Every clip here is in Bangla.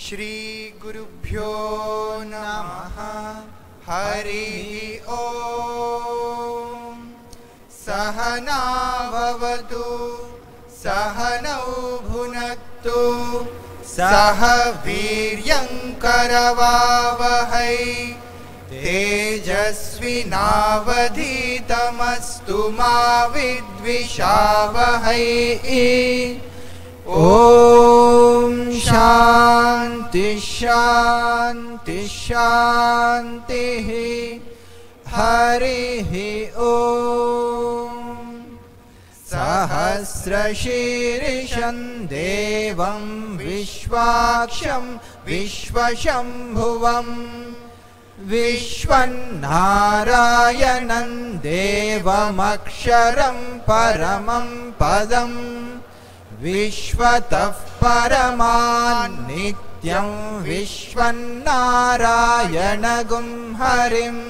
श्रीगुरुभ्यो नमः। हरिः ॐ सहनाववतु सहनौ भुनक्तु सह वीर्यङ्करवावहै। तेजस्विनावधीतमस्तु मा विद्विषावहै ॐ शान्ति शान्ति शान्तिः। हरिः ॐ। सहस्रशीर्षं देवं विश्वाक्षं विश्वशम्भुवम् विश्वन्नारायणं देवमक्षरं परमं पदम् विश्वतः परमान्नित्यं विश्वन्नारायणगुं हरिम्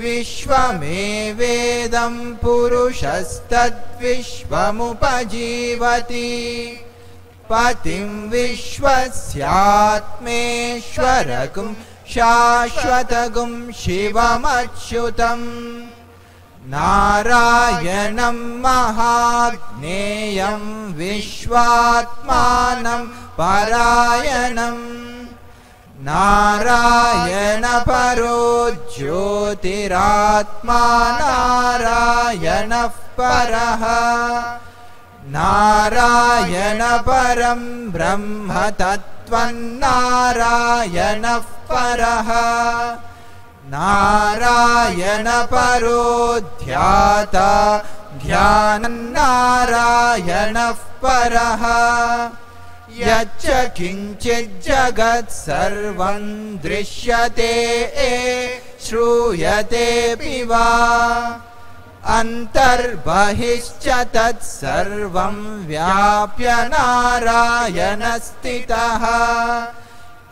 विश्वमेवेदं पुरुषस्तद्विश्वमुपजीवति। पतिं विश्वस्यात्मेश्वरगुं शाश्वतगुं शिवमच्युतम् नारायणं महाज्ञेयं विश्वात्मानं परायणम् नारायणपरो ज्योतिरात्मा नारायणः परः नारायणपरं ब्रह्म तत्त्वन्नारायणः परः नारायणपरो ध्याता ध्यानन्नारायणः परः। यच्च किञ्चिज्जगत् सर्वं दृश्यते श्रूयतेऽपि वा अन्तर्बहिश्च तत्सर्वं व्याप्य नारायणस्थितः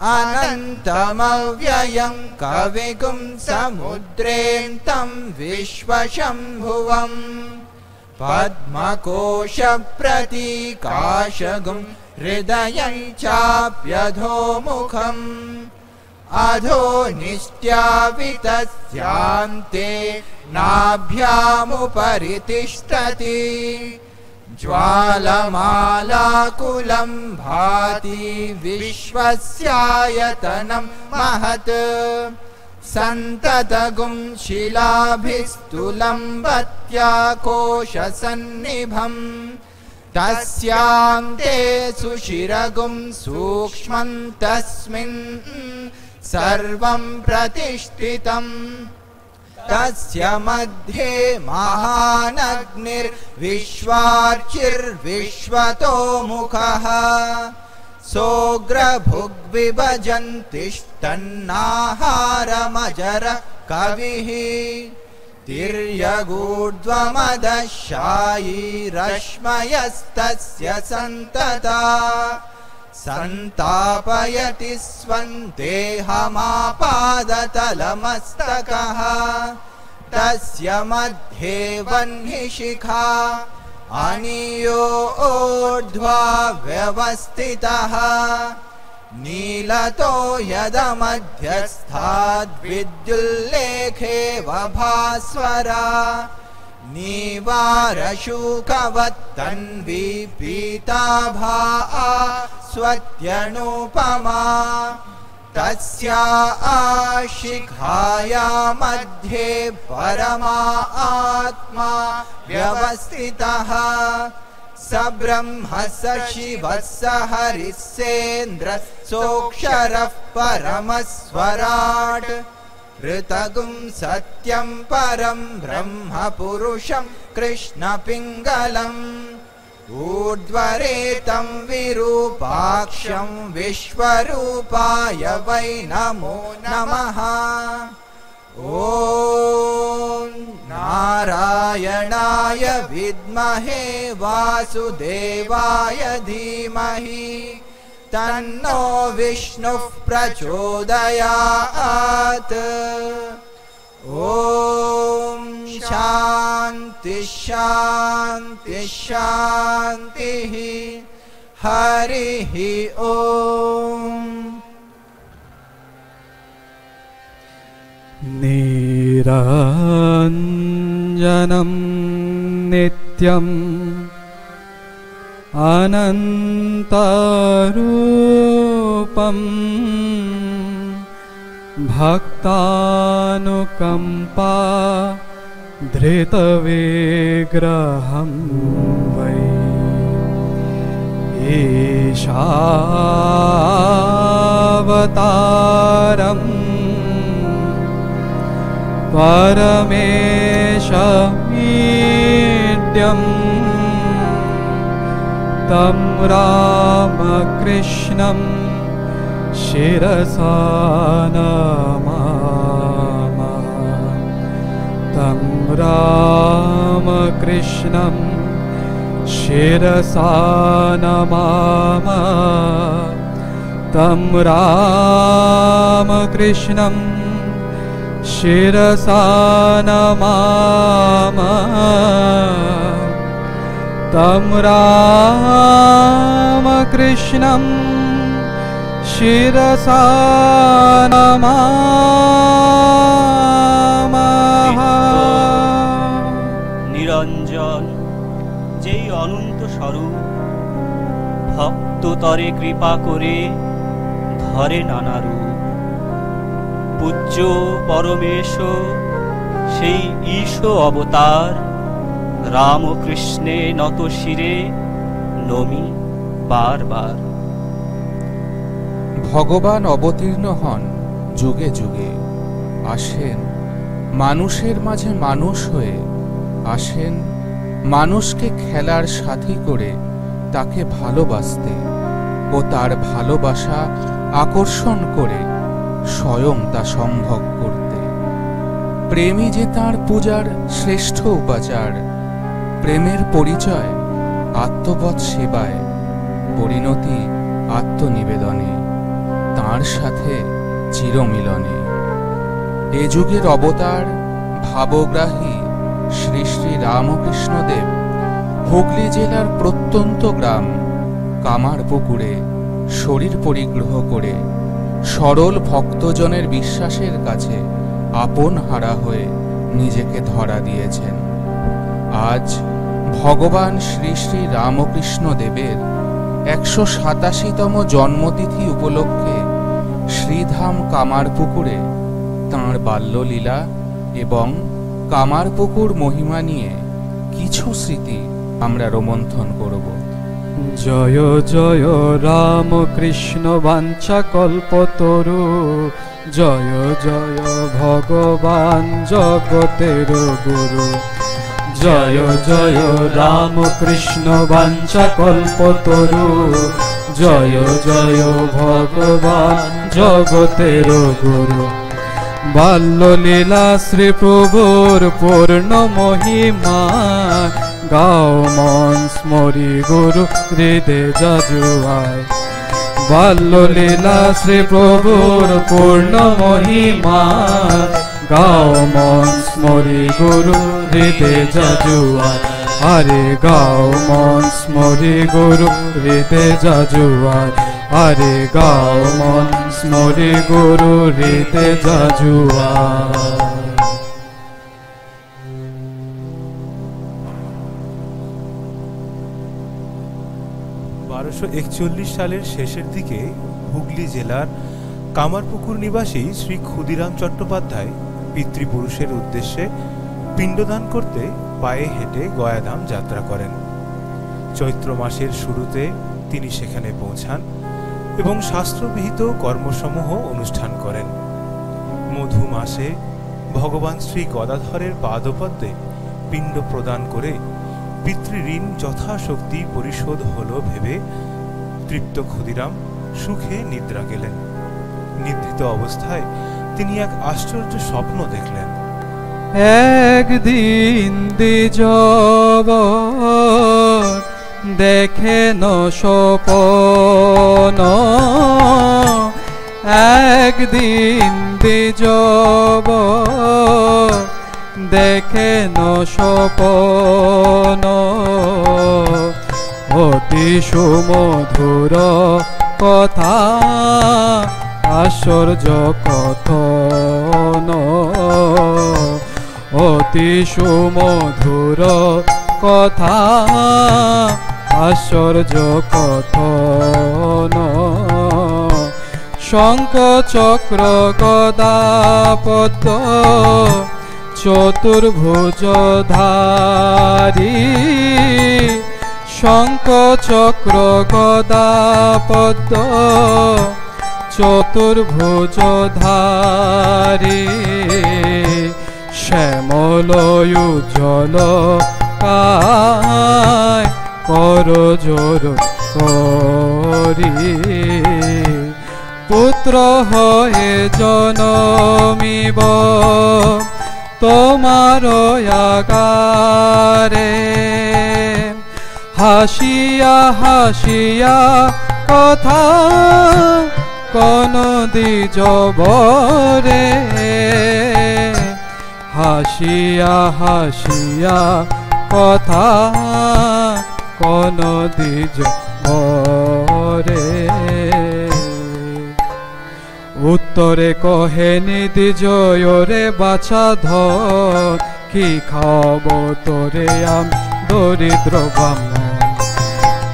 अनन्तमव्ययं कविगुं समुद्रेन्तं विश्वशम्भुवम्। पद्मकोशप्रतीकाशगुं हृदयं चाप्यधोमुखम्। अधो निष्ट्यावितस्यान्ते नाभ्यामुपरि तिष्ठति ज्वालमालाकुलं भाति विश्वस्यायतनं महत्। सन्ततगुं शिलाभिस्तुलम्बत्या कोशसन्निभम् तस्यान्ते सुशिरगुं सूक्ष्मं तस्मिन् सर्वं प्रतिष्ठितम् तस्य मध्ये महानग्निर्विश्वार्चिर्विश्वतो मुखः। सोऽग्रभुग्विभजन्तिष्ठन्नाहारमजर कविः। तिर्यगूर्ध्वमदशायी रश्मयस्तस्य सन्तता सन्तापयति स्वं देहमापादतलमस्तकः तस्य मध्ये वह्निशिखा अनीयो ऊर्ध्वा व्यवस्थितः। नीलतो यदमध्यस्थाद्विद्युल्लेखेव भास्वरा नीवारशूकवत्तन्वी पीताभा स्वत्यनुपमा तस्या आशिखाया मध्ये परमा आत्मा व्यवस्थितः स ब्रह्म स शिवः स हरिः सेन्द्र सोऽक्षरः परमस्वराट् ऋतगुं सत्यं परं ब्रह्म पुरुषं कृष्णपिङ्गलम् ऊर्ध्वरेतं विरूपाक्षं विश्वरूपाय वै नमो नमः। ॐ नारायणाय विद्महे वासुदेवाय धीमहि तन्नो विष्णुः प्रचोदयात्। ॐ शान्ति शान्ति शान्तिः। हरिः ॐ। निरञ्जनं नित्यम् अनन्तरूपम् भक्तानुकम्पा धृतविग्रहं वै ईशावतारम् परमेशमीड्यम् तं रामकृष्णं शिरसा नमामः। तं रामकृष्णं शिरसा नमामः। तं रामकृष्णं शिरसा नमामः तं रामकृष्णं शिरसा नमामः নিরঞ্জন যেই অনন্ত স্বরূপ ভক্ততরে কৃপা করে ধরে নানা রূপ পূজ্য পরমেশ সেই ঈশ অবতার রামকৃষ্ণে নত শিরে নমি বারবার। ভগবান অবতীর্ণ হন যুগে যুগে। আসেন মানুষের মাঝে মানুষ হয়ে, আসেন মানুষকে খেলার সাথী করে তাকে ভালোবাসতে ও তার ভালোবাসা আকর্ষণ করে স্বয়ং তা সম্ভব করতে। প্রেমই যে তার পূজার শ্রেষ্ঠ উপাচার প্রেমের পরিচয় আত্মবৎ সেবায় পরিণতি আত্মনিবেদনে, তার সাথে চিরমিলনে। এ যুগের অবতার ভাবগ্রাহী শ্রী শ্রী রামকৃষ্ণদেব হুগলি জেলার প্রত্যন্ত গ্রাম কামারপুকুরে শরীর পরিগ্রহ করে সরল ভক্তজনের বিশ্বাসের কাছে আপন হারা হয়ে নিজেকে ধরা দিয়েছেন। আজ ভগবান শ্রী শ্রী রামকৃষ্ণ দেবের একশো সাতাশিতম জন্মতিথি উপলক্ষে শ্রীধাম কামারপুকুরে তাঁর বাল্যলীলা এবং কামারপুকুর মহিমা নিয়ে কিছু স্মৃতি আমরা রোমন্থন করব। জয় জয় রাম কৃষ্ণ বাঞ্ছা কল্পতরু। জয় জয়, ভগবান জগতের গুরু। জয় জয় রাম কৃষ্ণ বাঞ্ছা কল্পতরু জয় জয়, ভগবান জগতের গুরু। বাল্যলীলা শ্রী প্রভুর পূর্ণ মহিমা, গাও মন স্মরি গুরু, হৃদে যজুয়ায় বাল্যলীলা শ্রী প্রভুর পূর্ণ মহিমা গাও মন স্মরি গুরু, হৃদে যজুয়ায় আরে গাও মন স্মরি গুরু, হৃদে যজুয়ায় আরে গাও মন স্মরি গুরু, হৃদে যজুয়ায় বারোশো একচল্লিশ সালের শেষের দিকে হুগলি জেলার কামারপুকুর নিবাসী শ্রী ক্ষুদিরাম চট্টোপাধ্যায় পিতৃপুরুষের উদ্দেশ্যে পিণ্ডদান করতে পায়ে হেঁটে গয়াধাম যাত্রা করেন। চৈত্র মাসের শুরুতে তিনি সেখানে পৌঁছান এবং শাস্ত্রবিহিত কর্মসমূহ অনুষ্ঠান করেন। মধু মাসে ভগবান শ্রী গদাধরের পাদপদ্মে পিণ্ড প্রদান করে পিতৃঋণ যথাশক্তি পরিশোধ হলো ভেবে তৃপ্ত ক্ষুদিরাম সুখে নিদ্রা গেলেন। নিদ্রিত অবস্থায় তিনি এক আশ্চর্য স্বপ্ন দেখলেন। একদিন দ্বিজব দেখেন স্বপন। একদিন দ্বিজব দেখেন স্বপন। অতি সুমধুর কথা আশ্চর্য কথন অতি সুমধুর কথা আশ্চর্য কথন শঙ্খ চক্র চতুর্ভুজ ধারী শঙ্খ চক্র গদা পদ্ম চতুর্ভুজ ধারী শ্যামল উজ্জ্বল কায় কর জোর করি। পুত্র হয়ে জনমিব, তোমার আগারে। হাসিয়া হাসিয়া কথা কোন দ্বিজ বরে হাসিয়া হাসিয়া কথা কোন দ্বিজ বরে উত্তরে কহে নিধি জয়রে বাছা ধর, কি খাব তোরে আম দরিদ্র ব্রাহ্মণ?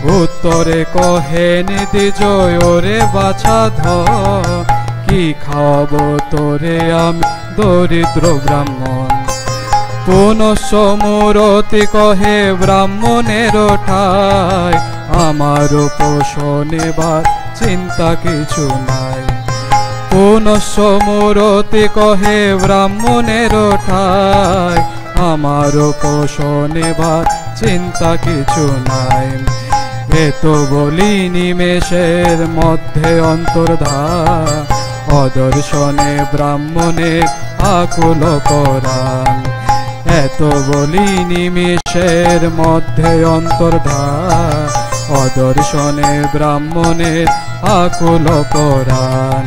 উত্তরে কহে নিধি জয়রে বাছা ধর কি খাব তোরে আমি, দরিদ্র ব্রাহ্মণ? পুনঃ মূরতি কহে ব্রাহ্মণের ঠাই, আমার পোষণেবার চিন্তা কিছু নাই। পুনঃ মূরতি কহে ব্রাহ্মণের ঠাই, আমার পোষণেবার চিন্তা কিছু নাই। এত বলি নিমেষের মধ্যে অন্তর্ধান। অদর্শনে ব্রাহ্মণের আকুল পরাণ এত বলি নিমেষের মধ্যে অন্তর্ধান। অদর্শনে ব্রাহ্মণের আকুল পরাণ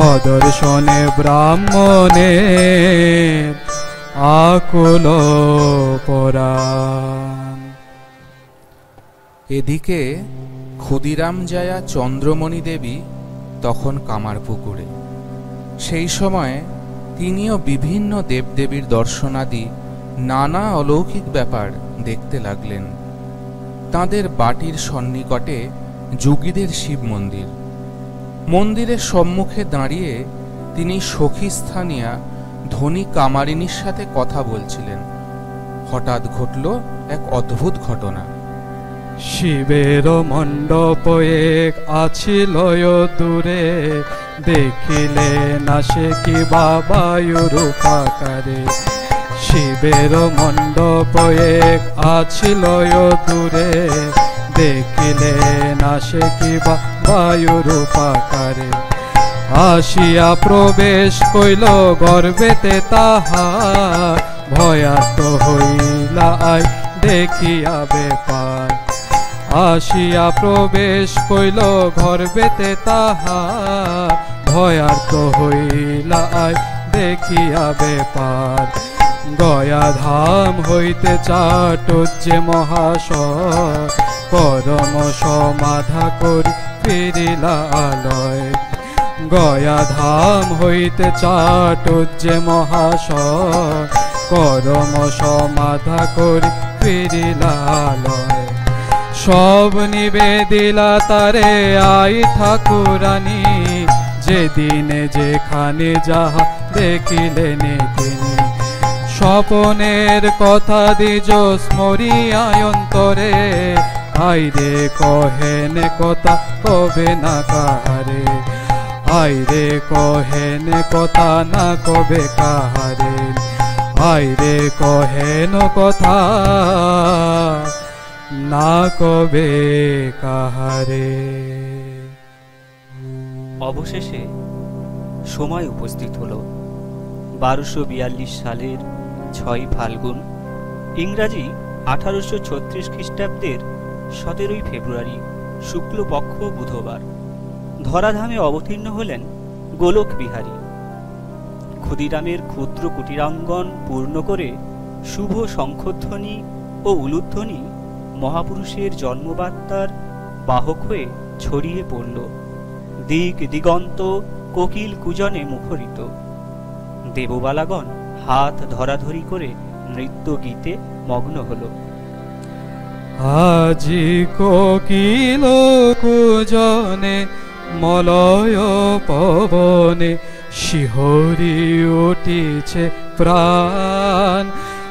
অদর্শনে ব্রাহ্মণের আকুল পরাণ এদিকে ক্ষুদিরাম জায়া চন্দ্রমণি দেবী, তখন কামারপুকুরে। সেই সময়ে তিনিও বিভিন্ন দেবদেবীর দর্শনাদি নানা অলৌকিক ব্যাপার দেখতে লাগলেন। তাদের বাটির সন্নিকটে যোগীদের শিব মন্দির। মন্দিরের সম্মুখে দাঁড়িয়ে তিনি সখী স্থানীয়া ধনী কামারিনীর সাথে কথা বলছিলেন। হঠাৎ ঘটল এক অদ্ভুত ঘটনা। শিবের মণ্ডপ এক আছিল দূরে। দেখিলে না সে কি বাবায়ুর পাকারে শিবের মণ্ডপ এক আছিল দূরে। দেখিলে না সে কি বায়ুর পাকারে আসিয়া প্রবেশ কইল, গর্বেতে তাহা ভয়াত হইলা আই দেখিয়া বেপার। আসিয়া প্রবেশ কইল গর্বেতে তাহার ভয়ার্ত হইলা আই দেখিয়া বেপার গয়া ধাম হইতে চাটুজ্জে মহাশয়, পরম সমাধা করি ফিরিলা আলয়। গয়া ধাম হইতে চাটুজ্জে মহাশয় করম সমাধা করি ফিরিলা আলয়। সব নিবেদিলা তারে আই ঠাকুরানী। যেদিনে যেখানে যাহা দেখিলেন তিনি। স্বপনের কথা দিজ স্মরিয়ায় অন্তরে। আইরে কহেন কথা কবে না কাহারে। আইরে কহেন কথা না কবে কাহারে। আইরে কহেন কথা না কবে কাহারে। অবশেষে সময় উপস্থিত হল। বারোশো বিয়াল্লিশ সালের ছয় ফাল্গুন, ইংরাজি আঠারোশো ছত্রিশ খ্রিস্টাব্দের সতেরোই ফেব্রুয়ারি, শুক্লপক্ষ বুধবার। ধরাধামে অবতীর্ণ হলেন গোলক বিহারী। ক্ষুদিরামের ক্ষুদ্র কুটিরাঙ্গন পূর্ণ করে শুভ শঙ্খধ্বনি ও উলুধ্বনি মহাপুরুষের জন্মবার্তার বাহক হয়ে ছড়িয়ে পড়ল। দিক দিগন্ত কোকিল কুজনে মুখরিত। দেববালাগণ হাত ধরাধরি করে নৃত্য গীতে মগ্ন হল। আজি কোকিল কুজনে মলয় পবনে, শিহরি উঠিছে প্রাণ।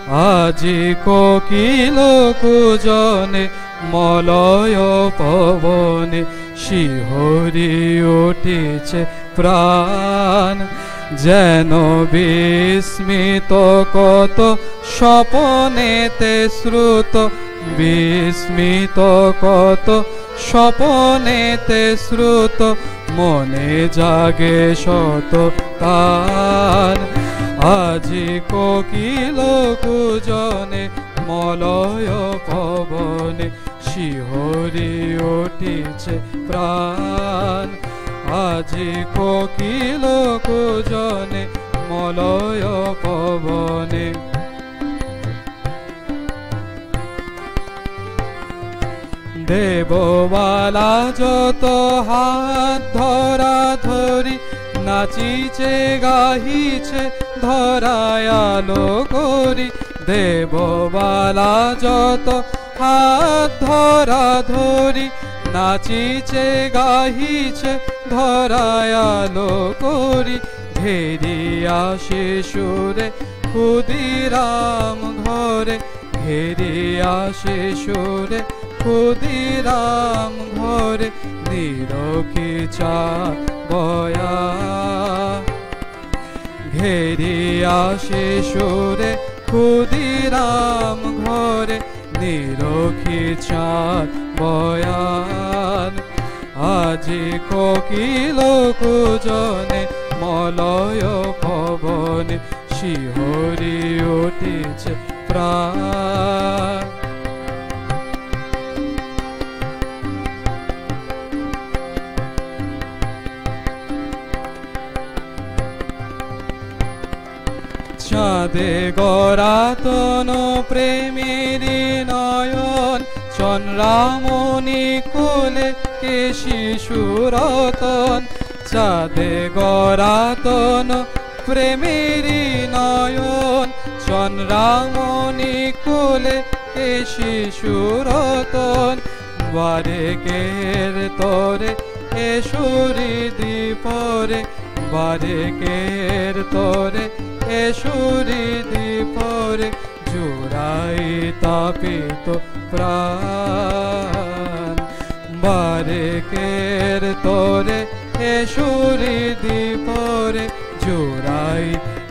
আজি কোকিল কুজনে, মলয় পবনে, শিহরি উঠিছে প্রাণ। যেন বিস্মিত কত স্বপনেতে শ্রুত, বিস্মিত কত স্বপনেতে শ্রুত, মনে জাগে শত তান। আজি কোকিল কুজনে মলয় পবনে, শিহরি উঠিছে প্রাণ। আজি কোকিল কুজনে মলয় পবনে। দেববালা যত হাত ধরা ধরি, নাচিছে, গাহিছে ধরায় আলো করি, দেববালা যত হাত ধরা ধরি, নাচিছে, গাহিছে ধরায় আলো করি ঘেরিয়া সুরে ক্ষুদিরাম ঘরে ঘেরিয়া সুরে ক্ষুদিরাম ঘরে নিরখি চা বয়া ঘেরি আসে সুরে, ক্ষুদিরাম ঘরে, নিরখি চাঁদ বয়ান। আজি কোকিল কুজনে, মলয় পবনে শিহরি উঠিছে প্রাণ। চাঁদে গরাতন প্রেমেরি নয়ন চন্দ্রামণি কুলে কে শিশুরতন চাঁদে গরাতন প্রেমেরি নয়ন চন্দ্রামণি কোলে কে শিশুরতন বারে কের তরে এসুরি দীপরে বারে কের তরে এসুরি দীপরে জোড়াই তাপিত প্রাণ। বারে কের তরে এসুরি দীপরে জোড়াই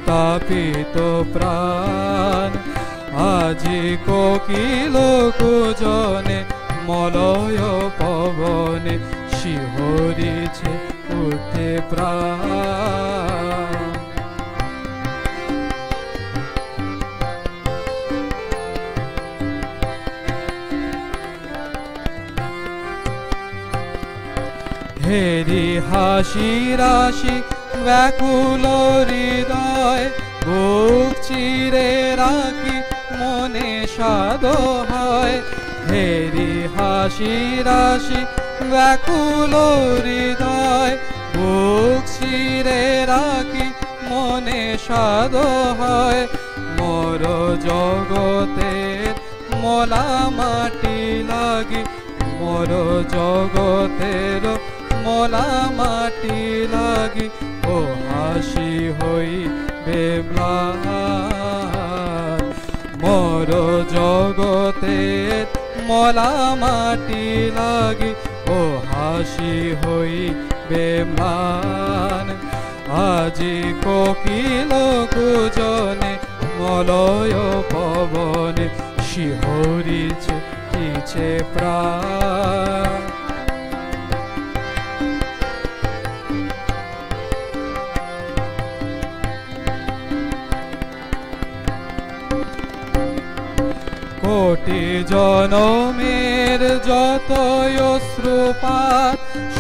তাপিত প্রাণ। আজি কোকিল কুজনে মলয় পবনে শিহরিছে উঠে প্রাণ। হেরি হাসি রাশি, ব্যাকুল হৃদয়, বুক চিরে রাখি, মনে সাদ হয়। হেরি হাসি রাশি, ব্যাকুল হৃদয়, বুক চিরে রাখি, মনে সাদ হয়। মোর জগতের মলা মাটি লাগি, মোর জগতের মলা মাটি লাগি, ও হাসি হই বেম্লান মোর জগতের মলা মাটি লাগি, ও হাসি হই বেম্লান আজি কোকিল কুজনে মলয় পবনে, শিহরিছে, পিছে প্রাণ। কোটি জনমের যত অশ্রুপাত,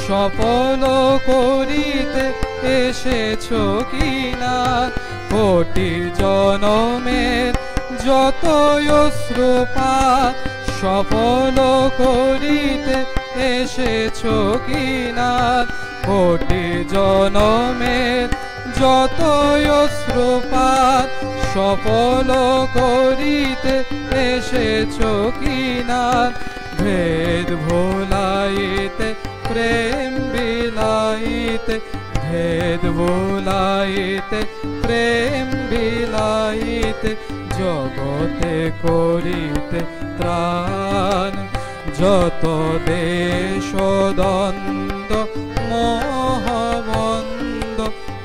সফল করিতে এসেছ কিনা? কোটি জনমের যত অশ্রুপাত, সফল করিতে এসেছ কিনা? কোটি জনমের যত অশ্রুপাত সফল করিতে এসেছ কিনা? ভেদ ভোলাইতে, প্রেম বিলাইতে, ভেদ ভোলাইতে, প্রেম বিলাইতে, জগতে করিতে ত্রাণ। যত দেশ দ্বন্দ্ব মোহবন্দ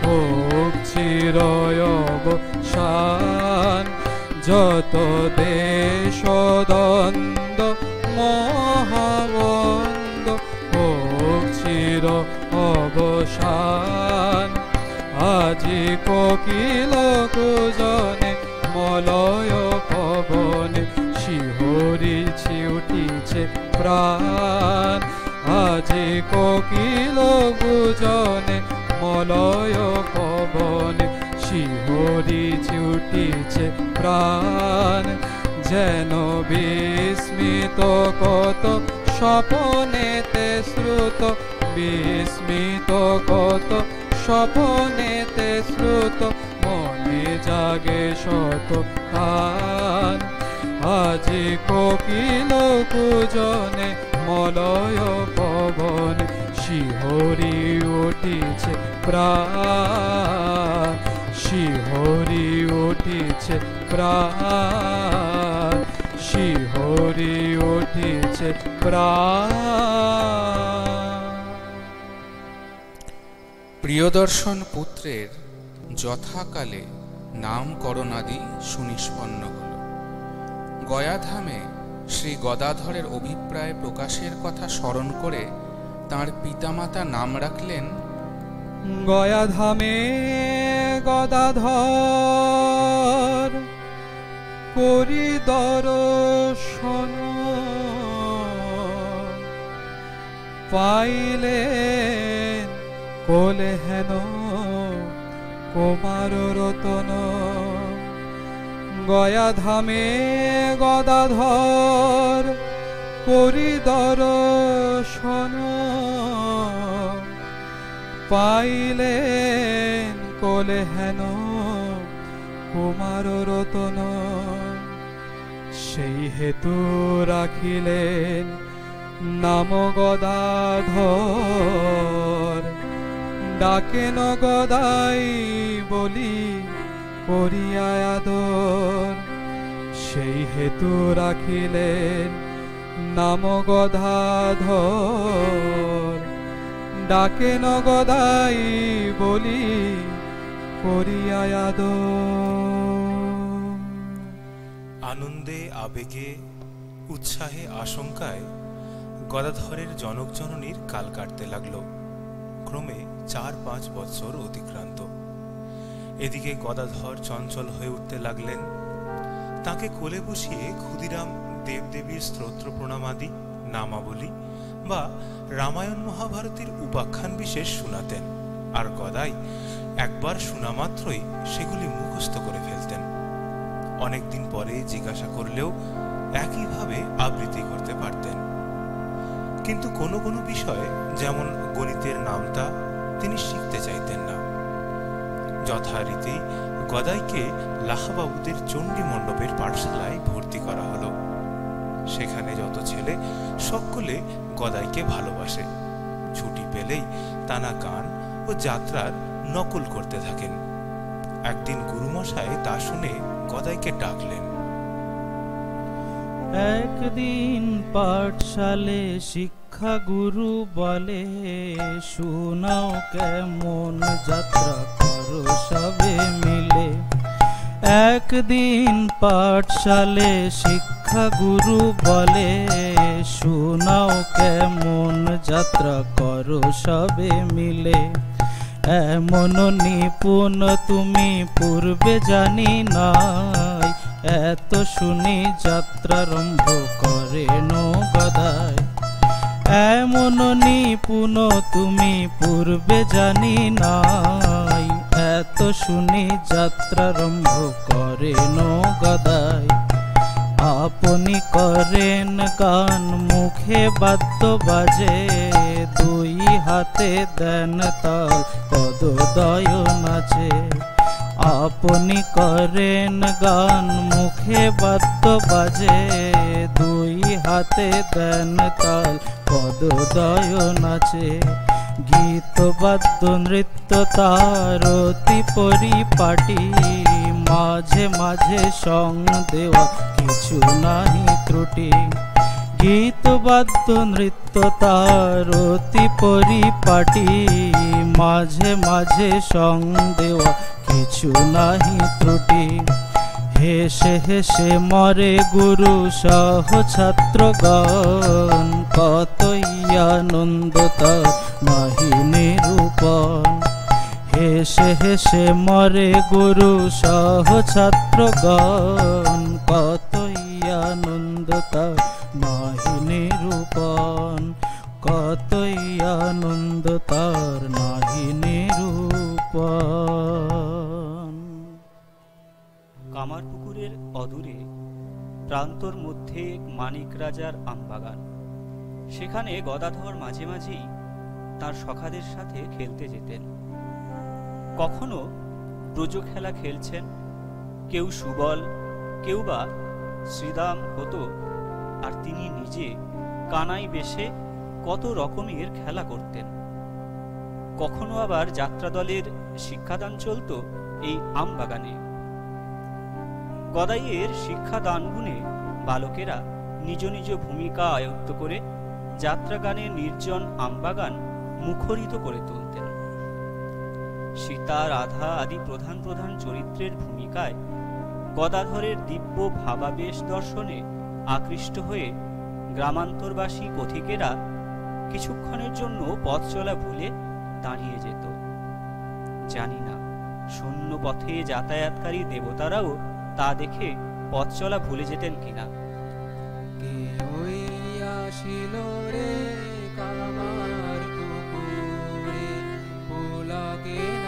হোক চিরয়বসান যত দেশ দ্বন্দ্ব মোহবন্দ হোক চির অবসান। আজি কোকিল কুজনে মলয় পবনে শিহরিছি উঠিছে প্রাণ। আজি কোকিল গুজনে মলয় পবনে শিহরিছি উঠিছে প্রাণ। যেন বিস্মিত কত স্বপনেতে শ্রুত, বিস্মিত কত স্বপনেতে শ্রুত, মনে জাগে শত কান। আজি কোকিল কুজনে মলয় পবন, শিহরি উঠিছে প্রাণ। শিহরি উঠিছে প্রাণ। শিহরি উঠিছে প্রাণ। প্রিয়দর্শন পুত্রের যথাকালে নামকরণাদি সুনিষ্পন্ন হল। গয়াধামে শ্রী গদাধরের অভিপ্রায় প্রকাশের কথা স্মরণ করে তার পিতামাতা নাম রাখলেন গয়াধামে গদাধর করি দর্শন। পাইলেন কোলে হেন কুমার রতন। গয়াধামে গদাধর করি দর্শন। পাইলেন কোলে হেন কুমার রতন। সেই হেতু রাখিলেন নাম গদাধর। ডাকেন গদাই বলি করিয়া আদর। সেই হেতু রাখিলেন নাম গদাধর। ডাকেন নগদাই বলি, করিয়া আদর আনন্দে, আবেগে, উৎসাহে, আশঙ্কায় গদাধরের জনক জননীর কাল কাটতে লাগল। ক্রমে চার পাঁচ বৎসর অতিক্রান্ত। এদিকে গদাধর চঞ্চল হয়ে উঠতে লাগলেন। তাকে কোলে বসিয়ে ক্ষুদিরাম দেবদেবীর স্তোত্র প্রণামাদি, নামাবলী বা রামায়ণ মহাভারতের উপাখ্যান বিশেষ শোনাতেন। আর গদাই একবার শোনা মাত্রই সেগুলি মুখস্থ করে ফেলতেন। অনেকদিন পরে জিজ্ঞাসা করলেও একইভাবে আবৃত্তি করতে পারতেন। কিন্তু কোনো কোনো বিষয়ে, যেমন গণিতের নামতা, তিনি শিখতে চাইতেন না। যথারীতি গদাইকে লাহাবাবুদের চণ্ডী মণ্ডপের পাঠশালায় ভর্তি করা হলো। সেখানে যত ছেলে, সকলে গদাইকে ভালোবাসে। ছুটি পেলেই তানা গান ও যাত্রার নকল করতে থাকেন। একদিন গুরুমশাই তা শুনে গদাইকে ডাকলেন, একদিন পাঠশালে শিক্ষা গুরু বলে, শোনাও কেমন যাত্রা করো সবে মিলে। একদিন পাঠশালে শিক্ষা গুরু বলে, শোনাও কেমন যাত্রা করো সবে মিলে। এমন নিপুণ তুমি পূর্বে জানি নাই। এত শুনি যাত্রারম্ভ করে নো গদায় এমন নিপুণ তুমি পূর্বে জানি নাই। এত শুনি যাত্রারম্ভ করে নো গদায় আপনি করেন গান, মুখে বাদ্য বাজে, দুই হাতে দেন তাল পদদয় নাচে। আপ আপনি করেন গান, মুখে বাদ্য বাজে, দুই হাতে দেন তাল পদদয় নাচে। গীত, বাদ্য, নৃত্য তার অতি পরিপাটি। মাঝে মাঝে সং দেওয়া কিছু নাহি ত্রুটি। গীত, বাদ্য, নৃত্য তার অতি পরিপাটি। মাঝে মাঝে সং দেওয়া কিছু নাহি ত্রুটি। হেসে হেসে মরে গুরু সহ ছাত্রগণ কতই আনন্দ তার নাহি নিরূপণ। হেসে হেসে মরে গুরু সহ ছাত্রগণ কতই আনন্দ তার নাহি নিরূপণ, কতই আনন্দ তার নাহি নিরূপণ। কামারপুকুরের অদূরে, প্রান্তর মধ্যে মানিক রাজার আমবাগান। সেখানে গদাধর মাঝে মাঝেই তার সখাদের সাথে খেলতে যেতেন। কখনো ব্রজ খেলা খেলছেন? কেউ সুবল, কেউ বা শ্রীদাম হতো, আর তিনি নিজে কানাই বেশে কত রকমের খেলা করতেন। কখনো আবার যাত্রা দলের শিক্ষাদান চলত এই আমবাগানে। গদাইয়ের শিক্ষাদান গুণে বালকেরা নিজ নিজ ভূমিকা আয়ত্ত করে যাত্রাগানে নির্জন আমবাগান মুখরিত করে তুলতেন সীতা, রাধা আদি প্রধান প্রধান চরিত্রের ভূমিকায় গদাধরের দিব্য ভাবাবেশ দর্শনে আকৃষ্ট হয়ে গ্রামান্তরবাসী পথিকেরা কিছুক্ষণের জন্য পথ চলা ভুলে দাঁড়িয়ে যেত। জানি না, শূন্য পথে যাতায়াতকারী দেবতারাও তা দেখে পথ চলা ভুলে যেতেন কিনা। পুলকে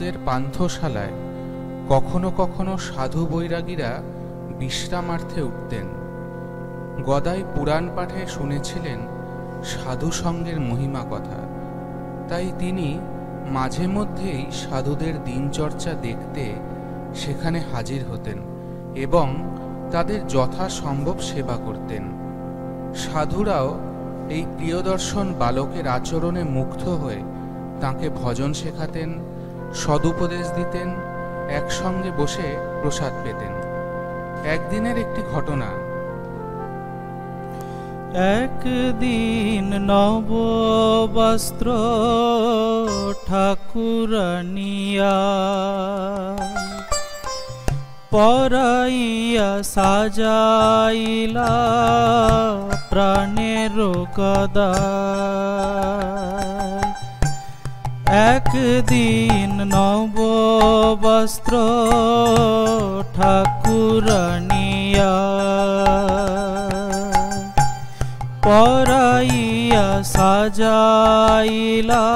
লাহাবাবুদের পান্থশালায় কখনো কখনো সাধু বৈরাগীরা বিশ্রামার্থে উঠতেন। গদাই পুরাণ পাঠে শুনেছিলেন সাধু সঙ্গের মহিমা কথা। তাই তিনি মাঝে মধ্যেই সাধুদের দিনচর্চা দেখতে সেখানে হাজির হতেন এবং তাদের যথাসম্ভব সেবা করতেন। সাধুরাও এই প্রিয়দর্শন বালকের আচরণে মুগ্ধ হয়ে তাকে ভজন শেখাতেন সদুপদেশ দিতেন, একসঙ্গে বসে প্রসাদ পেতেন। একদিনের একটি ঘটনা। একদিন নব বস্ত্র ঠাকুরানিয়া পরাইয়া সাজাইলা প্রাণের গদা একদিন নব বস্ত্র ঠাকুরানিয়া পরাইয়া সাজাইলা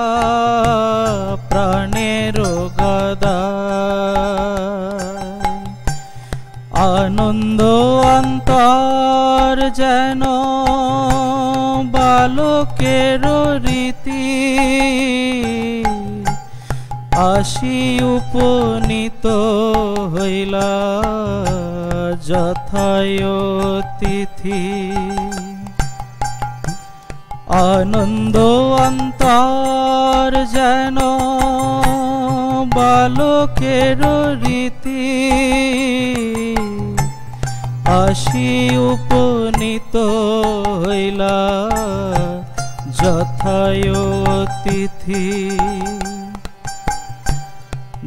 প্রাণের গদা আনন্দ অন্তর যেন বালকের রীতি। আসি উপনীত হইলা যথায় তিথি আনন্দ অন্তর যেন বালকের রীতি। আসি উপনীত হইলা যথায় তিথি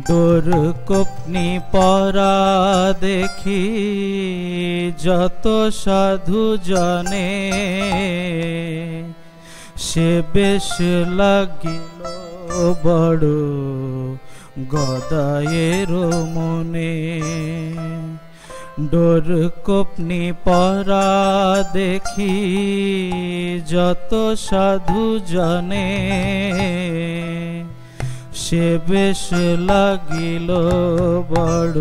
ডোর কপনি পরা দেখি, যত সাধু জনে, সে বেশ লাগিল বড় গদায়ের মনে। ডোর কপনি পরা দেখি যত সাধু জনে। সে বেশ লাগিল বড়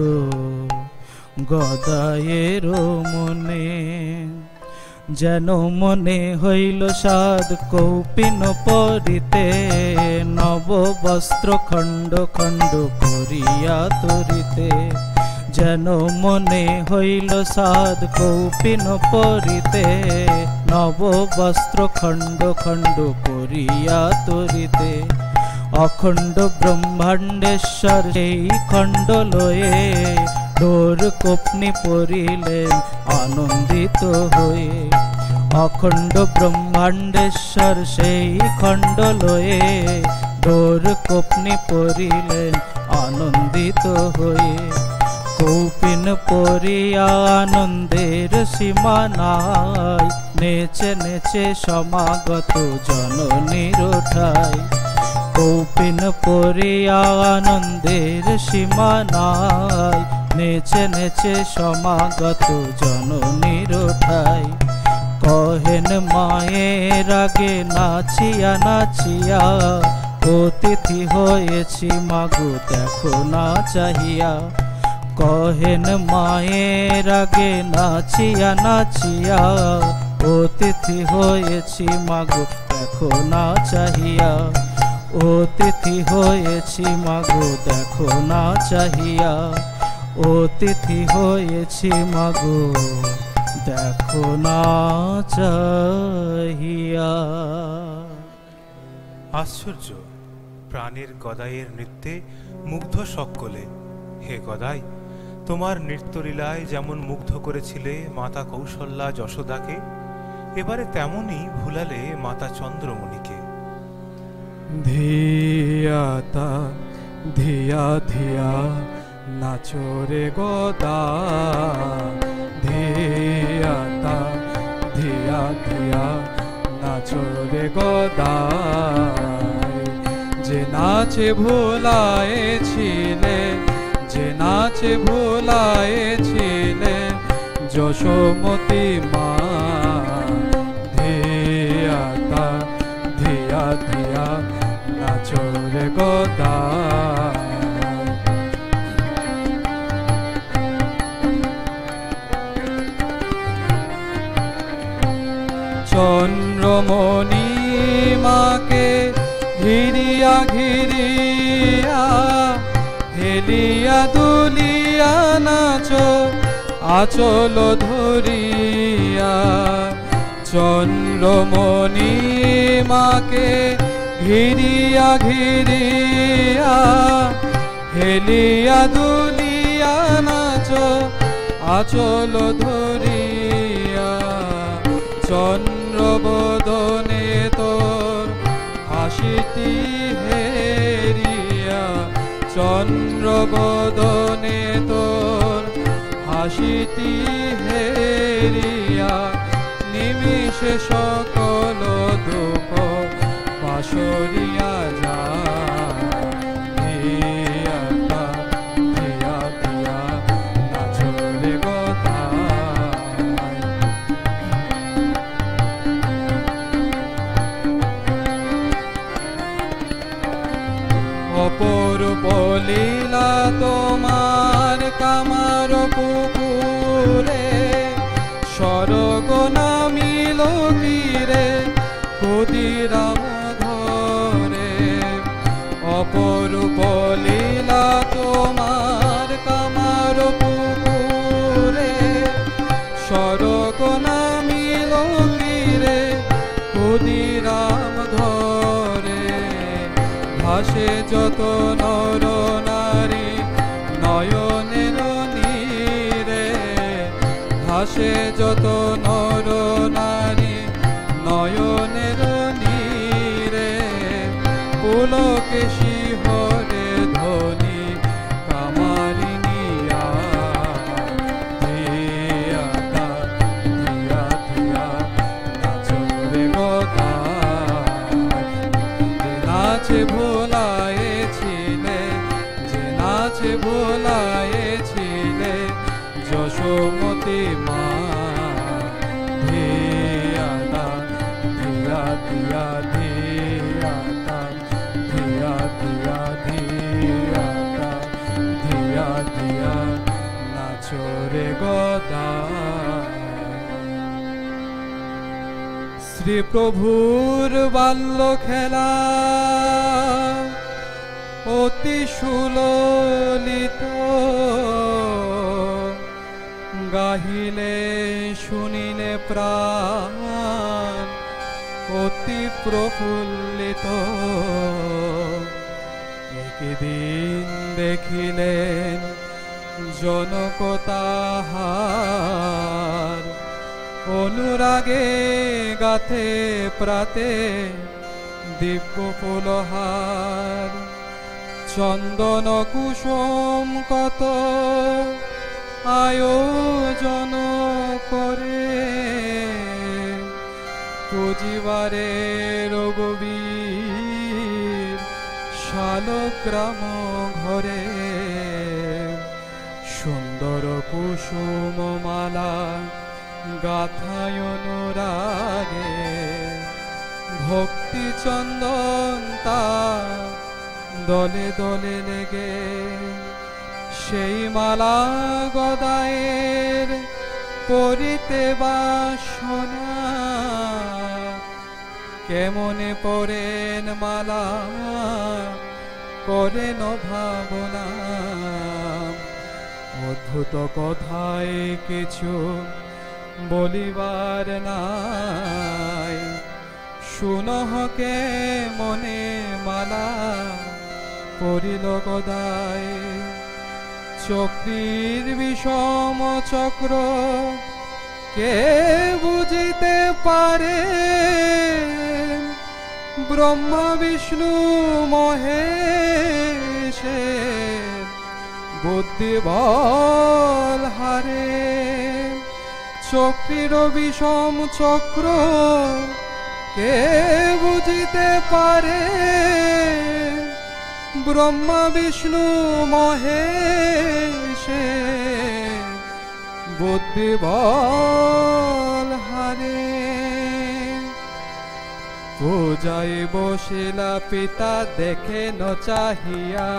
গদায়ের মনে। যেন মনে হইল সাদ কৌপিন পরিতে নব বস্ত্র খণ্ড খণ্ড করিয়া তরিতে। যেন মনে হইল সাদ কৌপিন পরিতে নব বস্ত্র খণ্ড খণ্ড করিয়া তরিতে। অখণ্ড ব্রহ্মাণ্ডেশ্বর সেই খণ্ড লয়ে ডোর কোপনি পড়িলেন আনন্দিত হয়ে। অখণ্ড ব্রহ্মাণ্ডেশ্বর সেই খণ্ড লয়ে ডোর কোপনি পড়িলেন আনন্দিত হয়ে। কৌপিন পরিয়া আনন্দের সীমা নাই নেচে নেচে সমাগত জননীর ঠাই কৌপিন পরিয়া আনন্দের সীমা নাই নেচে নেচে সমাগত জননীর ঠাই কহেন মায়ের আগে নাচিয়া নাচিয়া, অতিথি হয়েছি মাগো, দেখো না চাহিয়া। কহেন মায়ের আগে নাচিয়া নাচিয়া, অতিথি হয়েছি মাগো, দেখো না চাহিয়া। অতিথি হয়েছি মাগো, দেখো না চাহিয়া। অতিথি হয়েছি মাগো, দেখো না চাহিয়া। আশ্চর্য, প্রাণের গদাইয়ের নৃত্যে মুগ্ধ সকলে। হে গদাই তোমার নৃত্যলীলায় যেমন মুগ্ধ করেছিলে মাতা কৌশল্যা যশোদাকে, এবারে তেমনই ভুলালে মাতা চন্দ্রমণিকে। ধিয়াতা ধিয়া ধিয়া নাচরে গদা। ধিয়াতা ধিয়া ধিয়া নাচরে গদা যে নাচে ভোলায়েছিলে যে নাচ ভোলায়েছিলেন যশোমতি মা। ধিয়াতা ধিয়া ধিয়া নাচর গদা। চন্দ্রমণি মাকে ঘিরিয়া ঘিরিয়া হেলিয়া দুলিয়া নাচ, আচল ধরিয়া। চন্দ্রমণি মাকে ঘিরিয়া ঘিরিয়া, হেলিয়া দুলিয়া নাচ, আচল ধরিয়া। চন্দ্রবদনে তোর হেরিয়া চন্দ্রবদনে তোর হাসিটি হেরিয়া নিমিষে সকল দুঃখ পাশরিয়া যা লীলা তোমার কামার পুকুরে স্বর্গ নামিল তীরে ক্ষুদিরাম ধরে অপরূপ যত নর নারী নয়নের নীরে ভাসে যত নর নারী শ্রী প্রভুর বাল্য খেলা অতি সুললিত গাহিলে, শুনিলে প্রাণ অতি প্রফুল্লিত। একদিন দেখিলেন জনক তাহার অনুরাগে গাথে প্রাতে দিব্য ফুলহার। চন্দন কুসুম কত আয়োজন করে। পুজিবারে রঘুবীর শালগ্রাম ঘরে। সুন্দর কুসুম মালা গাথায় অনুরাগে ভক্তি চন্দন দলে দলে লেগে, সেই মালা গদায়ের করিতে বাসনা, কেমনে পরেন মালা করেন ভাবনা? অদ্ভুত কথায় কিছু বলিবার নাই। শুনহকে মনে মালা পরিল গদায় চক্রীর বিষম চক্র কে বুঝিতে পারে? ব্রহ্মা, বিষ্ণু মহেশে বুদ্ধি বল হারে। চক্রীর বিষম চক্র, কে বুঝিতে পারে? ব্রহ্মা, বিষ্ণু মহেশে বুদ্ধি বল হারে। পূজায় বসিলা পিতা, দেখে ন চাহিয়া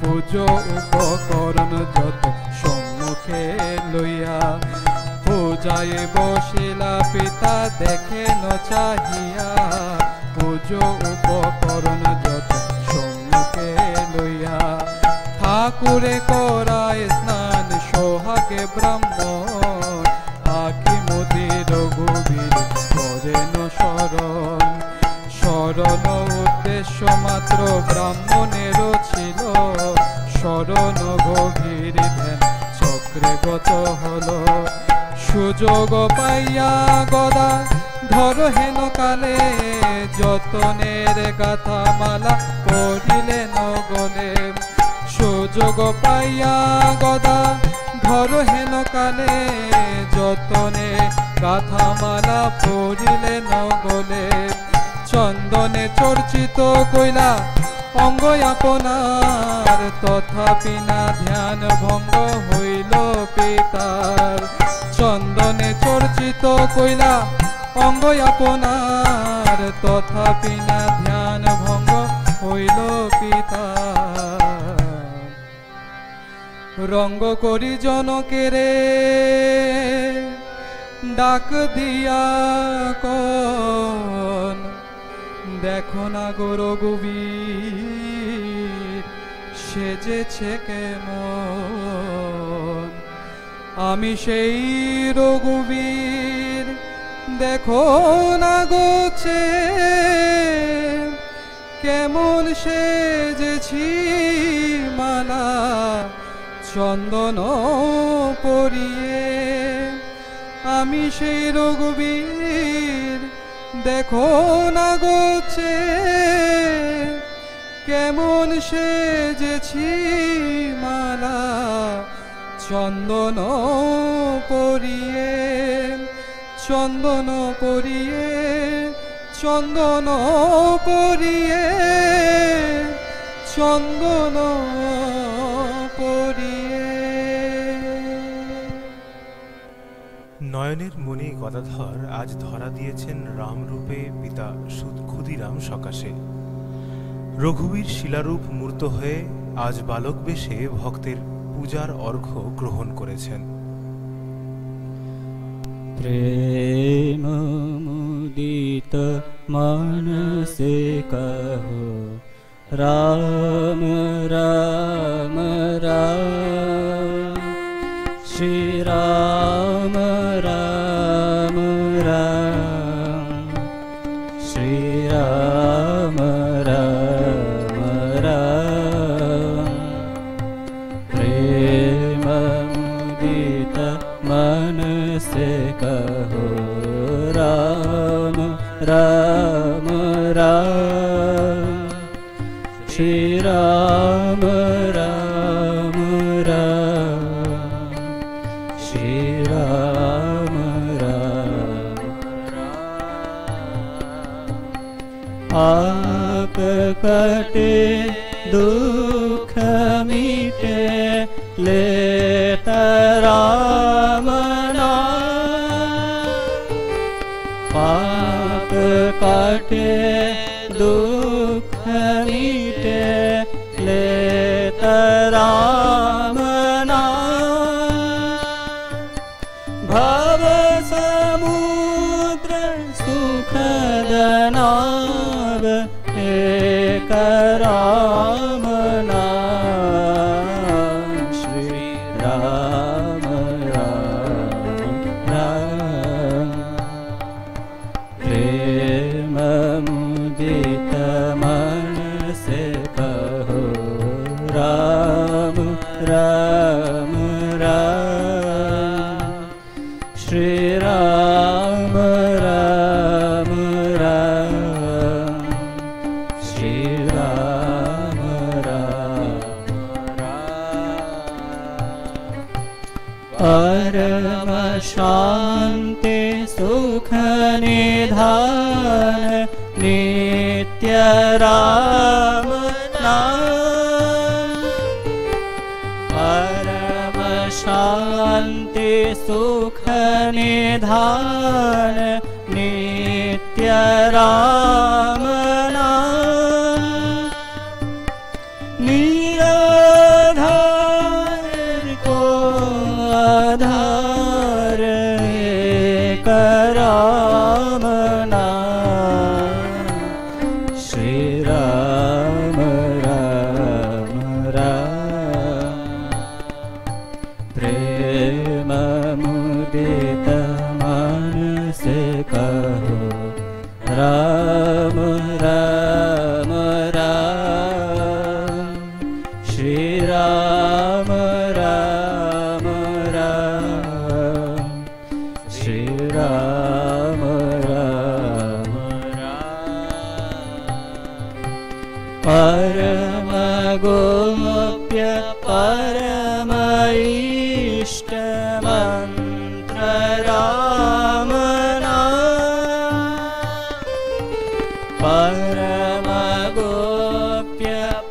পুজো উপকরণ যত সম্মুখে লইয়া পূজায় বসিলা পিতা দেখেন চাহিয়া। পুজো উপকরণ যত সম্মুখে লইয়া। ঠাকুরে করায় স্নান সোহাগে ব্রাহ্মণ। আখি মোদির রঘুবীর করেন শরণ। স্মরণ উদ্দেশ্য মাত্র ব্রাহ্মণেরও ছিল। স্মরণ গভীর ধ্যান চক্রে গত হলো। সুযোগ পাইয়া গদা। ধর হেন কালে যতনের গাথা মালা পড়িলেন গলে সুযোগ পাইয়া গদা, ধর হেন কালে যতনে গাথা মালা পড়িলেন গলে চন্দনে চর্চিত কইলা অঙ্গ আপনার, তথাপি না ধ্যান ভঙ্গ হইল পিতার। চন্দনে চর্চিত কইলা অঙ্গ আপনার, তথাপি না ধ্যান ভঙ্গ হইল পিতা। রঙ্গ করি জনকেরে ডাক দিয়া কন, দেখো না গো রঘুবীর, সেজেছে কেমন? আমি সেই রঘুবীর, দেখো না গোছে কেমন সেজেছি মালা চন্দন পরিয়ে। আমি সেই রঘুবীর, দেখো না গোছে কেমন সেজেছি মালা চন্দন করিয়ে চন্দন করিয়ে চন্দন করিয়ে, চন্দন পরিয়ে নয়নের মণি গদাধর আজ ধরা দিয়েছেন রামরূপে পিতা সুদ ক্ষুদিরাম সকাশে। রঘুবীর শিলারূপ মূর্ত হয়ে আজ বালক বেশে ভক্তের পূজার অর্ঘ্য গ্রহণ করেছেন। প্রেম মুদিত মানসে কহ রাম রাম রাম শ্রী রাম पटे दुख मीटे ले तरा मन पापटे दुख मीटे ले तरामना भव समुद्र सुखदना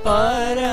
What?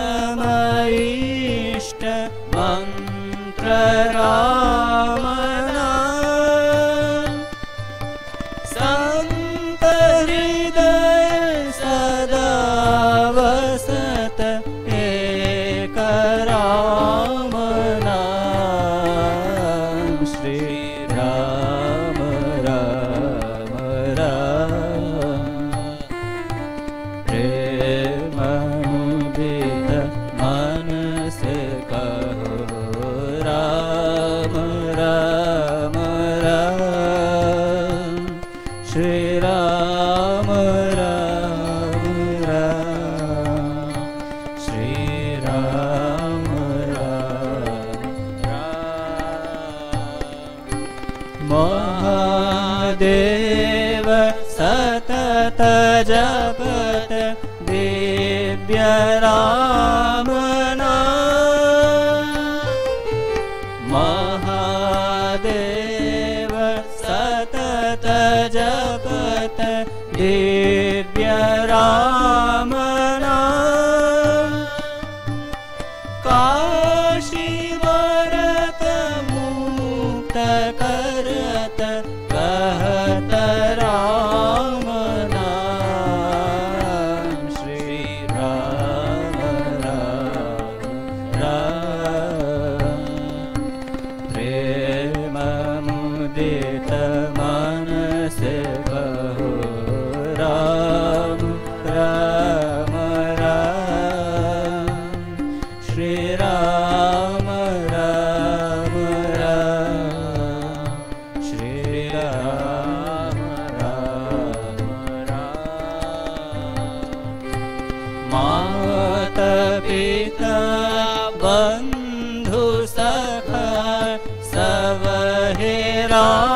안녕.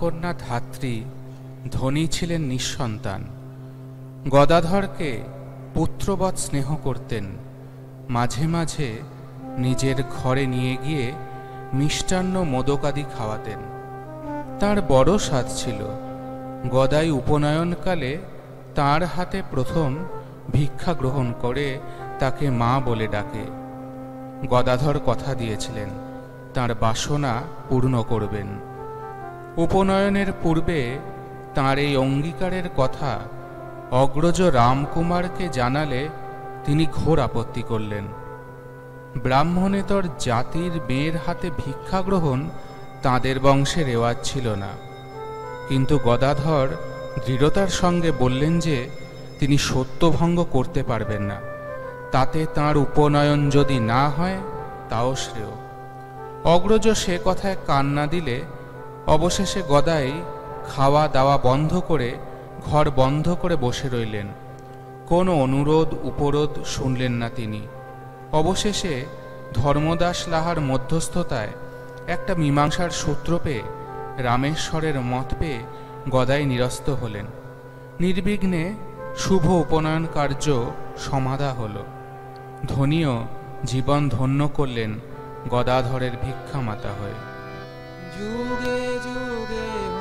কামারকন্যা ধাত্রী ধনী ছিলেন নিঃসন্তান। গদাধরকে পুত্রবৎ স্নেহ করতেন। মাঝে মাঝে নিজের ঘরে নিয়ে গিয়ে মিষ্টান্ন মোদকাদি খাওয়াতেন। তার বড় স্বাদ ছিল। গদাই উপনয়নকালে তার হাতে প্রথম ভিক্ষা গ্রহণ করে তাকে মা বলে ডাকে। গদাধর কথা দিয়েছিলেন, তার বাসনা পূর্ণ করবেন। উপনয়নের পূর্বে তাঁর এই অঙ্গীকারের কথা অগ্রজ রামকুমারকে জানালে তিনি ঘোর আপত্তি করলেন। ব্রাহ্মণেতর জাতির মেয়ের হাতে ভিক্ষা গ্রহণ তাঁদের বংশে রেওয়াজ ছিল না। কিন্তু গদাধর দৃঢ়তার সঙ্গে বললেন যে, তিনি সত্যভঙ্গ করতে পারবেন না। তাতে তার উপনয়ন যদি না হয়, তাও শ্রেয়। অগ্রজ সে কথায় কান্না দিলে অবশেষে গদাই খাওয়া দাওয়া বন্ধ করে ঘর বন্ধ করে বসে রইলেন। কোনো অনুরোধ, উপরোধ শুনলেন না তিনি। অবশেষে ধর্মদাস লাহার মধ্যস্থতায় একটা মীমাংসার সূত্র পেয়ে রামেশ্বরের মত পেয়ে গদাই নিরস্ত হলেন। নির্বিঘ্নে শুভ উপনয়ন কার্য সমাধা হল। ধনীও জীবন ধন্য করলেন গদাধরের ভিক্ষামাতা হয়ে। जुगे जुगे हो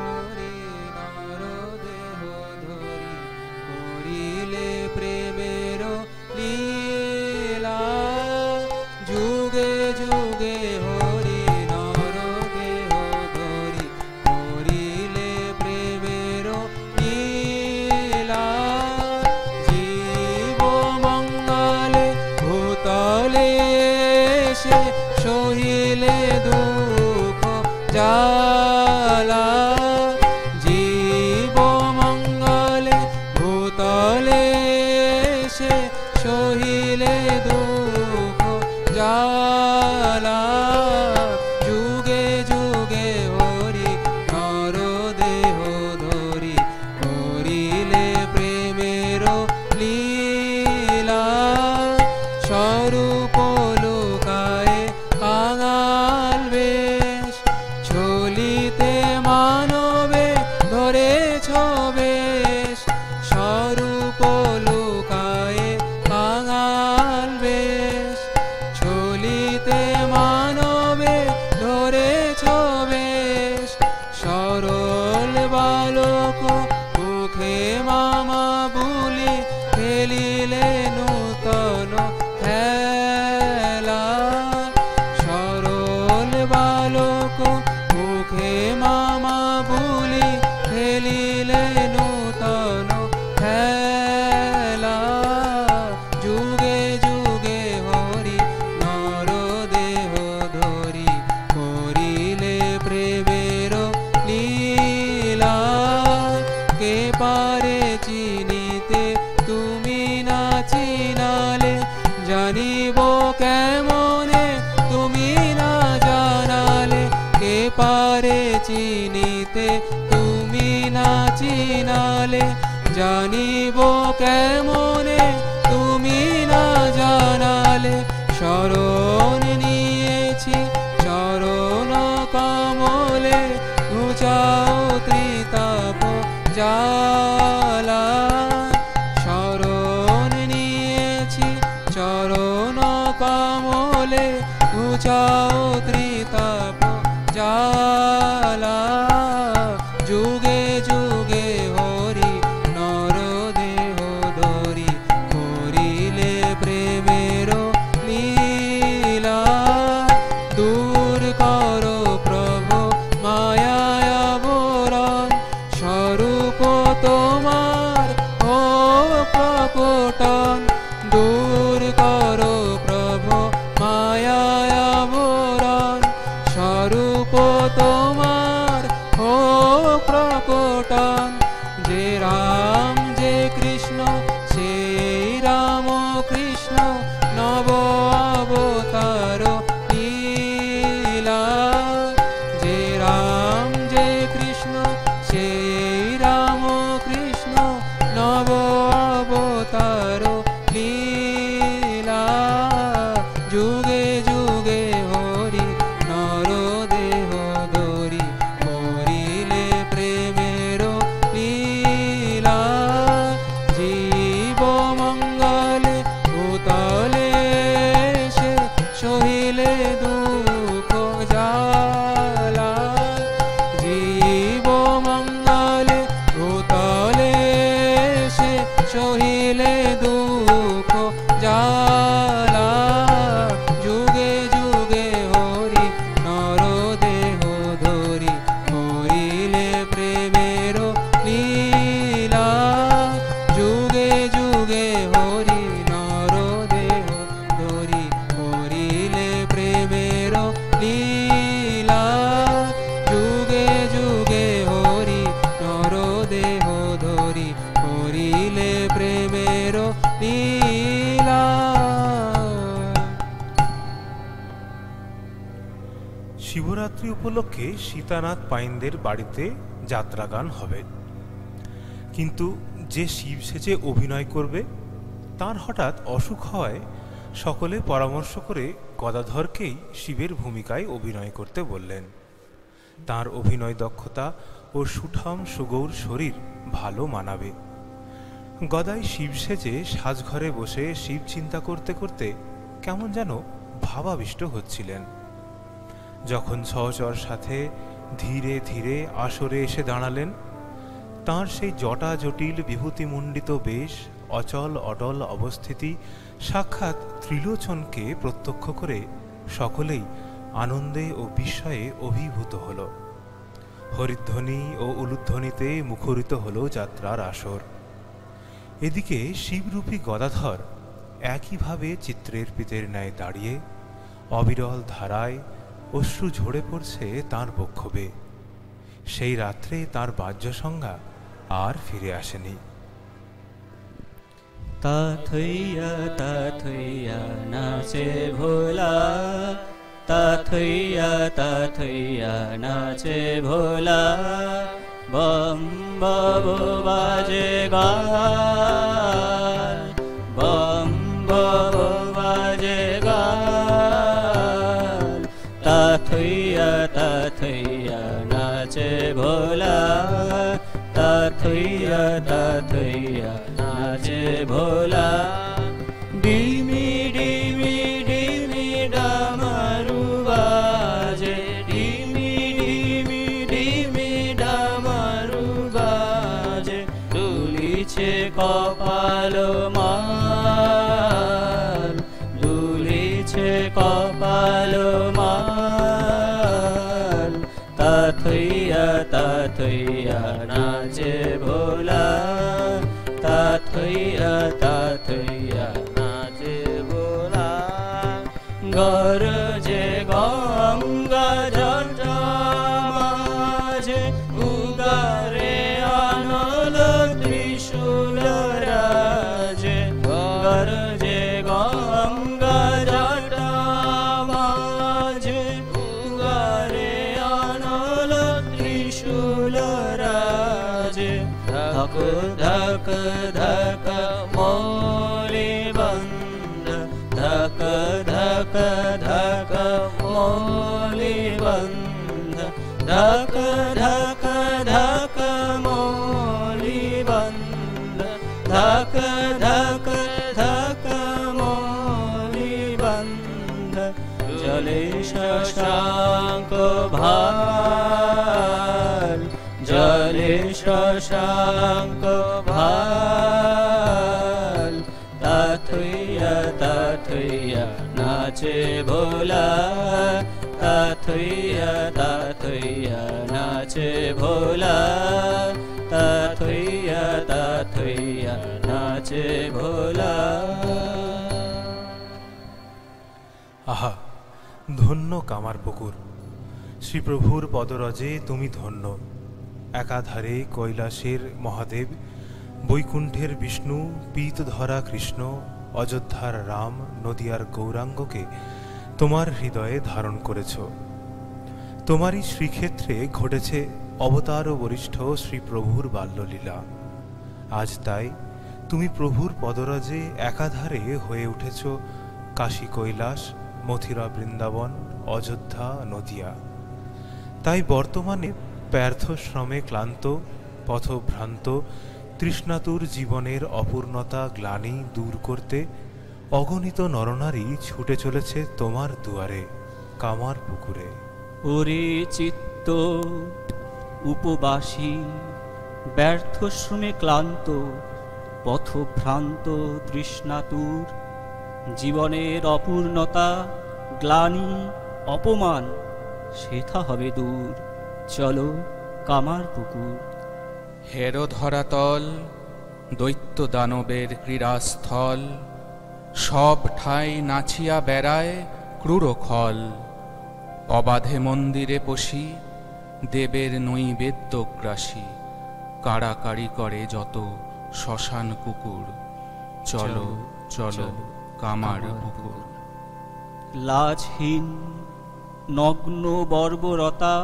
সীতানাথ পাইনদের বাড়িতে যাত্রাগান হবে। কিন্তু যে শিব সেজে অভিনয় করবে, তার হঠাৎ অসুখ হওয়ায় সকলে পরামর্শ করে গদাধরকেই শিবের ভূমিকায় অভিনয় করতে বললেন। তার অভিনয় দক্ষতা ও সুঠাম সুগৌর শরীর ভালো মানাবে। গদাই শিব সেজে সাজঘরে বসে শিব চিন্তা করতে করতে কেমন যেন ভাবাবিষ্ট হচ্ছিলেন। যখন সহচর সাথে ধীরে ধীরে আসরে এসে দাঁড়ালেন। তার সেই জটা জটিল বিভূতিমণ্ডিত বেশ, অচল অটল অবস্থিতি, সাক্ষাৎ ত্রিলোচনকে প্রত্যক্ষ করে সকলেই আনন্দে ও বিস্ময়ে অভিভূত হল। হরিধ্বনি ও উলুধ্বনিতে মুখরিত হল যাত্রার আসর। এদিকে শিবরূপী গদাধর একইভাবে চিত্রের পিতের ন্যায় দাঁড়িয়ে, অবিরল ধারায় অশ্রু ঝরে পড়ছে তার বক্ষবে সেই রাত্রে তার বাহ্য সংজ্ঞা আর ফিরে আসেনি। তা থইয়া তা থইয়া নাচে ভোলা। তা থইয়া তা থইয়া নাচে ভোলা। বম বাজে গাল থইয়া তা থইয়া নাচে ভোলা। ডিমি ডিমি ডিমি ডামারু বাজে ডিমি ডিমি ডিমি ডামারু বাজে দুলিছে কপাল মাল। দুলিছে কপাল মাল। তা থইয়া তা থইয়া ना बोला। गर् धक धक धक मोलि बन्द धक धक धक मोलि बन्द जले शशाङ्क सशा जले शशाङ्क নাচে ভোলা তা থইয়া তা থইয়া নাচে ভোলা তা থইয়া তা থইয়া নাচে ভোলা। আহা, ধন্য কামার পুকুর শ্রীপ্রভুর পদরজে তুমি ধন্য। একাধারে কৈলাসের মহাদেব, বৈকুণ্ঠের বিষ্ণু, পীতধরা কৃষ্ণ অযোধ্যার রাম নদিয়ার গৌরাঙ্গকে তোমার হৃদয়ে ধারণ করেছ। তোমারই শ্রীক্ষেত্রে ঘটেছে অবতার ও বরিষ্ঠ শ্রীপ্রভুর বাল্যলীলা। আজ তাই তুমি প্রভুর পদরাজে একাধারে হয়ে উঠেছ কাশী কৈলাস, মথিরা বৃন্দাবন, অযোধ্যা, নদিয়া। তাই বর্তমানে ব্যর্থ শ্রমে ক্লান্ত, পথভ্রান্ত তৃষ্ণাতুর জীবনের অপূর্ণতা গ্লানি দূর করতে অগণিত নরনারী ছুটে চলেছে তোমার দুয়ারে, কামার পুকুরে। ওরে চিত্ত, উপবাসী, ব্যর্থ শ্রমে ক্লান্ত, পথভ্রান্ত তৃষ্ণাতুর জীবনের অপূর্ণতা, গ্লানি, অপমান সেথা হবে দূর। চলো কামার পুকুর। হেরো ধরাতল দৈত্য দানবের ক্রীড়াস্থল, সব ঠাই নাচিয়া বেড়ায় ক্রূরখল। অবাধে মন্দিরে পশি দেবের নৈবেদ্যগ্রাসী কাড়াকাড়ি করে যত শ্মশান কুকুর। চলো চলো, কামার পুকুর। লাজহীন, নগ্ন বর্বরতা,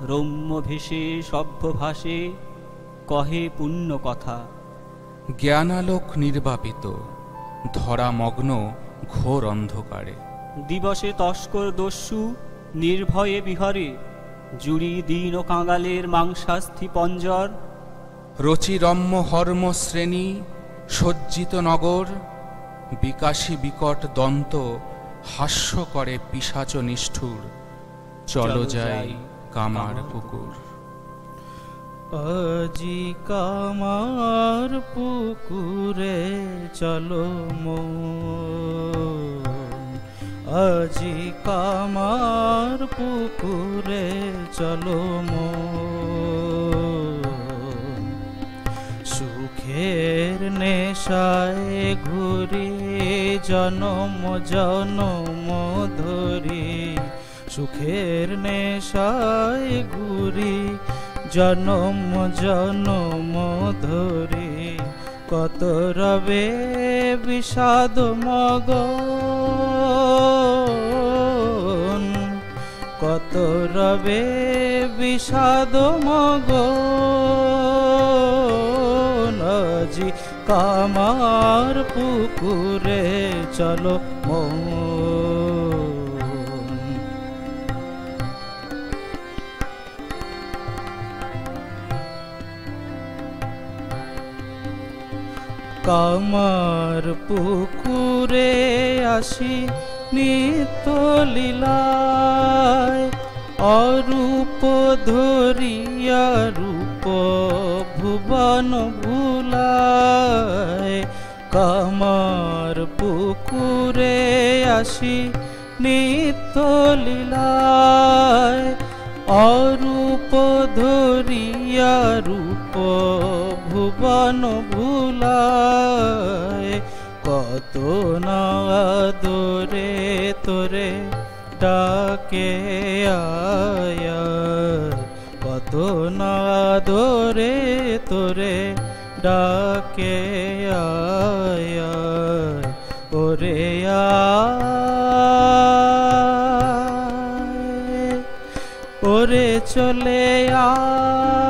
রম্য ভেসে সভ্য ভাসে কহে পুণ্য কথা। জ্ঞানালোক নির্বাপিত ধরামগ্ন ঘোর অন্ধকারে। দিবসে তস্কর দস্যু নির্ভয়ে বিহরে জুড়ি দিন ও কাঙালের মাংসাস্থি পঞ্জর। রচিরম্য হর্ম শ্রেণি সজ্জিত নগর বিকাশী বিকট দন্ত হাস্য করে পিসাচ নিষ্ঠুর। চলো যাই কামার পুকুর। আজি কামার পুকুরে চলো মো আজি কামার পুকুরে চলো মো সুখের নেশায় ঘুরি জনম জনম ধরি। সুখের নেশায় ঘুরি জনম জনম ধরি। কত রবে বিষাদ মগন। কত রবে বিষাদ মগ আজি কামার পুকুরে চলো মন কামার পুকুরে আসি নিত লীলায়। অরূপ ধরিয়া রূপ ভুবন ভুলায়। কামার পুকুরে আসি নিত লীলায়। অরূপ ধরিয়া রূপ ভুবন ভুলায়, কত না দোরে তোরে ডাকে আয়া কত না দোরে তোরে ডাকে আয়া ওরে ওরে চলে আয়।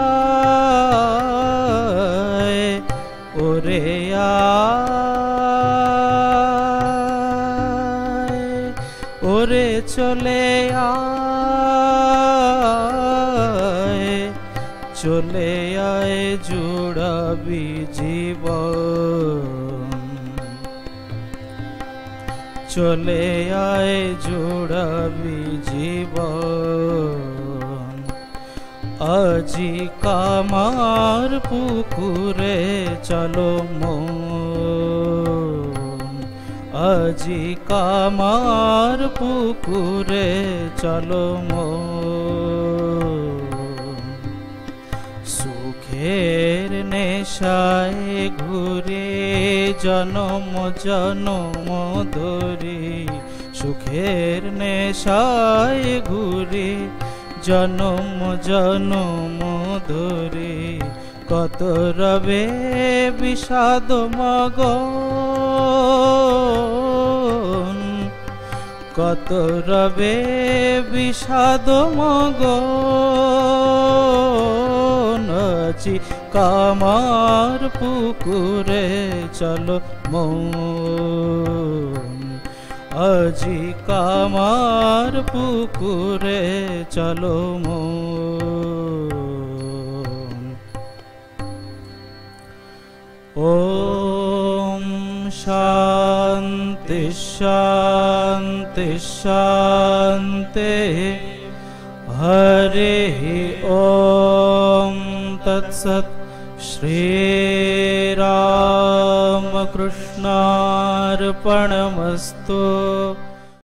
চলে আয় জোড়াবি জীবন। আজি কামার পুকুরে চলো আজি কামার পুকুরে চলো সুখের নেশায় ঘুরে জনম জনম ধরি, সুখের নেশায় ঘুরে, জনম জনম ধরি, কত রবে বিষাদ মগ কত রবে বিষাদ মগন। কামার পুকুরে চলো মন। আজি কামার পুকুরে চলো মন। ওম শান্তি শান্তি শান্তি। হরে ওম তৎসত श्रीरामकृष्णार्पणमस्तु